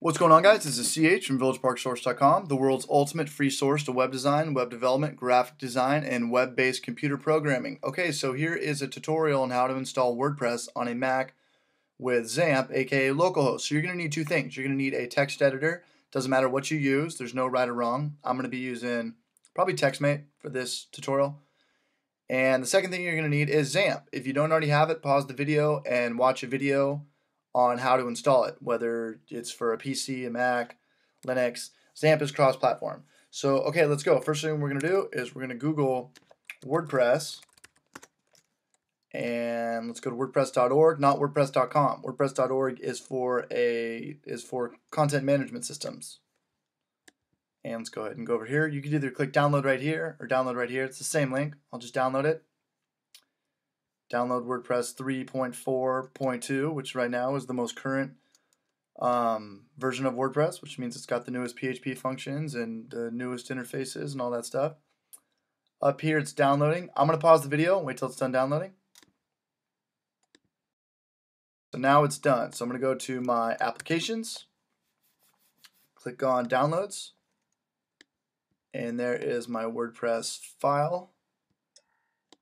What's going on, guys? This is CH from VillageParkSource.com, the world's ultimate free source to web design, web development, graphic design, and web based computer programming. Okay, so here is a tutorial on how to install WordPress on a Mac with XAMPP, aka localhost. So you're going to need two things. You're going to need a text editor. Doesn't matter what you use, there's no right or wrong. I'm going to be using probably TextMate for this tutorial. And the second thing you're going to need is XAMPP. If you don't already have it, pause the video and watch a video on how to install it, whether it's for a PC, a Mac, Linux. XAMPP is cross-platform. So, okay, let's go. First thing we're going to do is we're going to Google WordPress, and let's go to WordPress.org, not WordPress.com. WordPress.org is for a is for content management systems. And let's go ahead and go over here. You can either click download right here or download right here. It's the same link. I'll just download it download WordPress 3.4.2, which right now is the most current um, version of WordPress, which means it's got the newest PHP functions and the newest interfaces and all that stuff. Up here, it's downloading. I'm going to pause the video and wait till it's done downloading. So now it's done. So I'm going to go to my applications, click on downloads, and there is my WordPress file.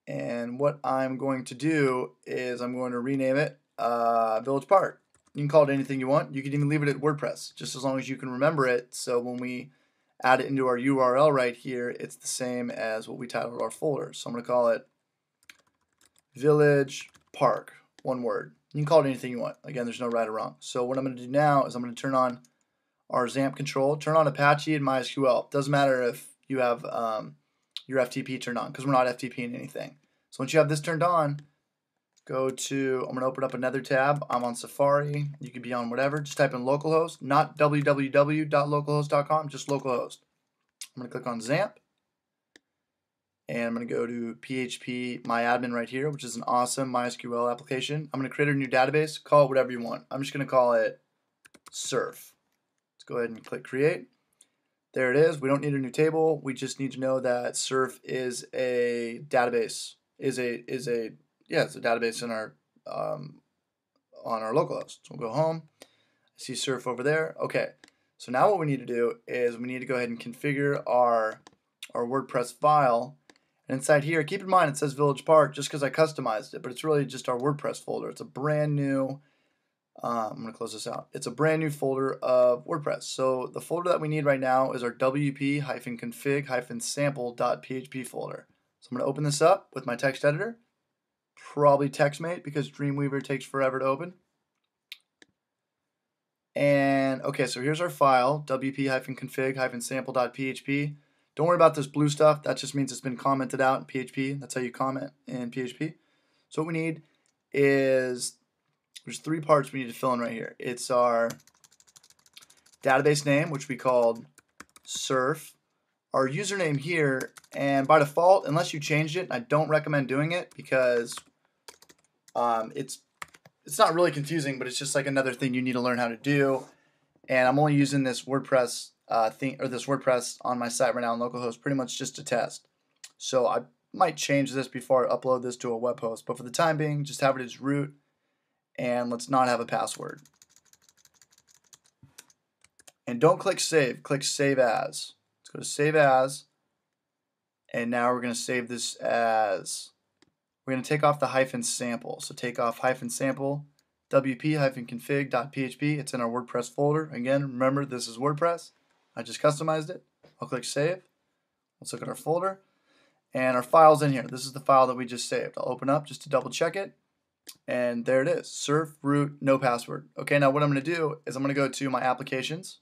And what I'm going to do is I'm going to rename it uh, Village Park. You can call it anything you want. You can even leave it at WordPress, just as long as you can remember it. So when we add it into our URL right here, it's the same as what we titled our folder. So I'm going to call it Village Park, one word. You can call it anything you want. Again, there's no right or wrong. So what I'm going to do now is I'm going to turn on our XAMPP control, turn on Apache and MySQL. Doesn't matter if you have um, your FTP turned on because we're not FTPing anything. So once you have this turned on, go to, I'm going to open up another tab. I'm on Safari. You could be on whatever. Just type in localhost, not www.localhost.com, just localhost. I'm going to click on XAMPP. And I'm going to go to PHP MyAdmin right here, which is an awesome MySQL application. I'm going to create a new database. Call it whatever you want. I'm just going to call it Surf. Let's go ahead and click Create. There it is. We don't need a new table. We just need to know that Surf is a database. Is a is a yeah, it's a database in our um, on our localhost. So we'll go home. See Surf over there. Okay. So now what we need to do is we need to go ahead and configure our our WordPress file. And inside here, keep in mind it says Village Park just because I customized it, but it's really just our WordPress folder. It's a brand new um, I'm going to close this out. It's a brand new folder of WordPress. So the folder that we need right now is our wp-config-sample.php folder. So I'm going to open this up with my text editor, probably TextMate because Dreamweaver takes forever to open. And okay, so here's our file, wp-config-sample.php. Don't worry about this blue stuff. That just means it's been commented out in PHP. That's how you comment in PHP. So what we need is there's three parts we need to fill in right here. It's our database name, which we called surf, our username here, and by default, unless you changed it, I don't recommend doing it because um, it's it's not really confusing, but it's just like another thing you need to learn how to do. And I'm only using this WordPress uh, thing or this WordPress on my site right now on localhost pretty much just to test. So I might change this before I upload this to a web host, but for the time being, just have it as root and let's not have a password. And don't click save, click save as. Let's go to save as, and now we're going to save this as, we're going to take off the hyphen sample. So take off hyphen sample, wp hyphen config.php. It's in our WordPress folder. Again, remember this is WordPress. I just customized it. I'll click save. Let's look at our folder. And our file's in here. This is the file that we just saved. I'll open up just to double check it. And there it is, surf root, no password. Okay, now what I'm gonna do is I'm gonna go to my applications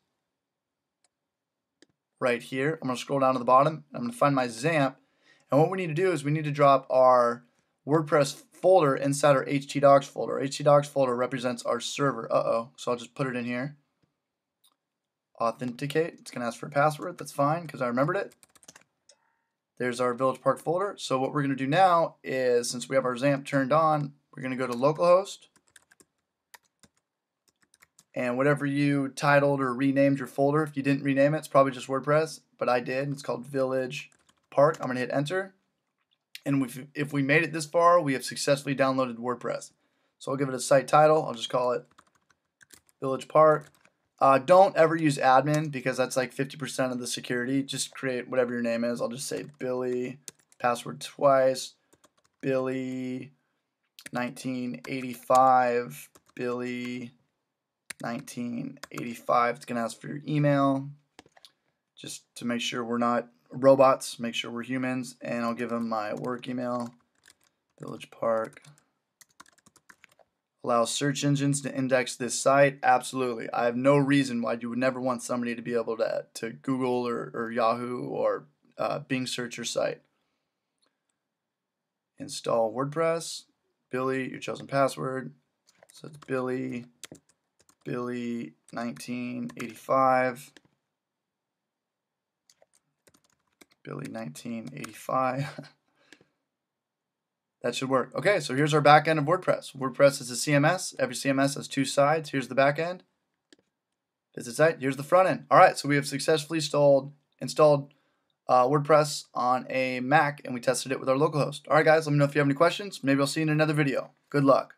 right here. I'm gonna scroll down to the bottom. I'm gonna find my XAMPP. And what we need to do is we need to drop our WordPress folder inside our htdocs folder. htdocs folder represents our server. Uh-oh, so I'll just put it in here. Authenticate, it's gonna ask for a password. That's fine, because I remembered it. There's our Village Park folder. So what we're gonna do now is, since we have our XAMPP turned on, we're going to go to localhost. And whatever you titled or renamed your folder, if you didn't rename it, it's probably just WordPress, but I did. It's called Village Park. I'm going to hit enter. And if we made it this far, we have successfully downloaded WordPress. So I'll give it a site title. I'll just call it Village Park. Uh, don't ever use admin because that's like 50% of the security. Just create whatever your name is. I'll just say Billy, password twice, Billy 1985, Billy 1985. It's going to ask for your email just to make sure we're not robots, make sure we're humans. And I'll give them my work email, Village Park. Allow search engines to index this site? Absolutely. I have no reason why you would never want somebody to be able to, to Google or, or Yahoo or uh, Bing search your site. Install WordPress. Billy, your chosen password. So it's Billy, Billy 1985. Billy 1985. that should work. Okay, so here's our back end of WordPress. WordPress is a CMS. Every CMS has two sides. Here's the back end. This Visit site. Here's the front end. All right, so we have successfully installed installed uh, WordPress on a Mac, and we tested it with our localhost. All right, guys, let me know if you have any questions. Maybe I'll see you in another video. Good luck.